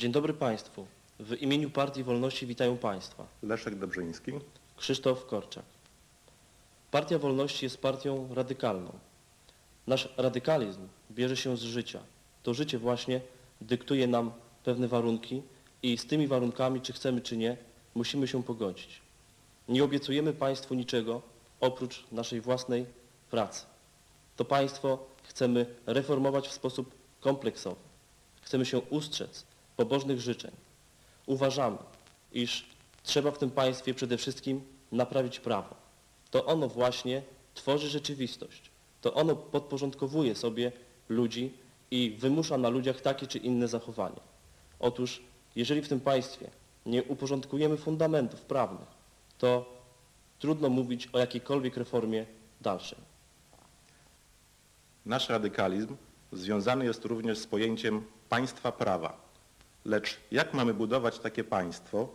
Dzień dobry Państwu. W imieniu Partii Wolności witają Państwa. Leszek Dobrzyński. Krzysztof Korczak. Partia Wolności jest partią radykalną. Nasz radykalizm bierze się z życia. To życie właśnie dyktuje nam pewne warunki i z tymi warunkami, czy chcemy, czy nie, musimy się pogodzić. Nie obiecujemy Państwu niczego oprócz naszej własnej pracy. To państwo chcemy reformować w sposób kompleksowy. Chcemy się ustrzec pobożnych życzeń. Uważamy, iż trzeba w tym państwie przede wszystkim naprawić prawo. To ono właśnie tworzy rzeczywistość. To ono podporządkowuje sobie ludzi i wymusza na ludziach takie czy inne zachowanie. Otóż, jeżeli w tym państwie nie uporządkujemy fundamentów prawnych, to trudno mówić o jakiejkolwiek reformie dalszej. Nasz radykalizm związany jest również z pojęciem państwa prawa. Lecz jak mamy budować takie państwo,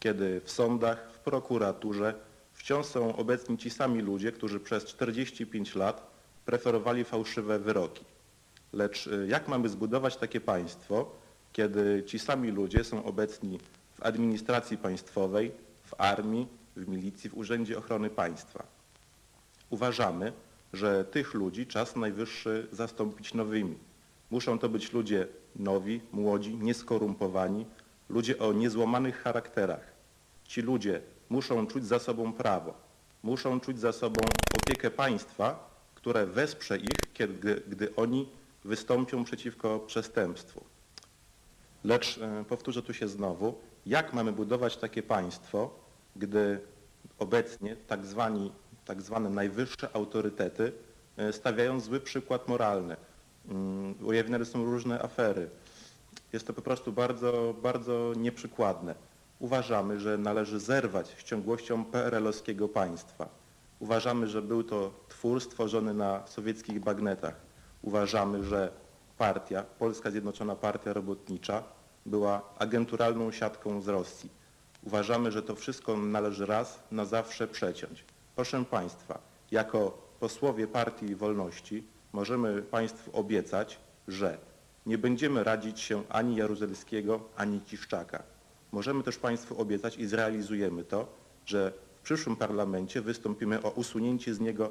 kiedy w sądach, w prokuraturze wciąż są obecni ci sami ludzie, którzy przez 45 lat preferowali fałszywe wyroki? Lecz y, jak mamy zbudować takie państwo, kiedy ci sami ludzie są obecni w administracji państwowej, w armii, w milicji, w Urzędzie Ochrony Państwa? Uważamy, że tych ludzi czas najwyższy zastąpić nowymi. Muszą to być ludzie nowi, młodzi, nieskorumpowani, ludzie o niezłamanych charakterach. Ci ludzie muszą czuć za sobą prawo, muszą czuć za sobą opiekę państwa, które wesprze ich, kiedy, gdy oni wystąpią przeciwko przestępstwu. Lecz e, powtórzę tu się znowu, jak mamy budować takie państwo, gdy obecnie tak, tak zwane najwyższe autorytety e, stawiają zły przykład moralny. Mm, Ujawniane są różne afery. Jest to po prostu bardzo, bardzo nieprzykładne. Uważamy, że należy zerwać z ciągłością PRL-owskiego państwa. Uważamy, że był to twór stworzony na sowieckich bagnetach. Uważamy, że partia, Polska Zjednoczona Partia Robotnicza była agenturalną siatką z Rosji. Uważamy, że to wszystko należy raz na zawsze przeciąć. Proszę Państwa, jako posłowie Partii Wolności możemy Państwu obiecać, że nie będziemy radzić się ani Jaruzelskiego, ani Kiszczaka. Możemy też Państwu obiecać i zrealizujemy to, że w przyszłym parlamencie wystąpimy o usunięcie z niego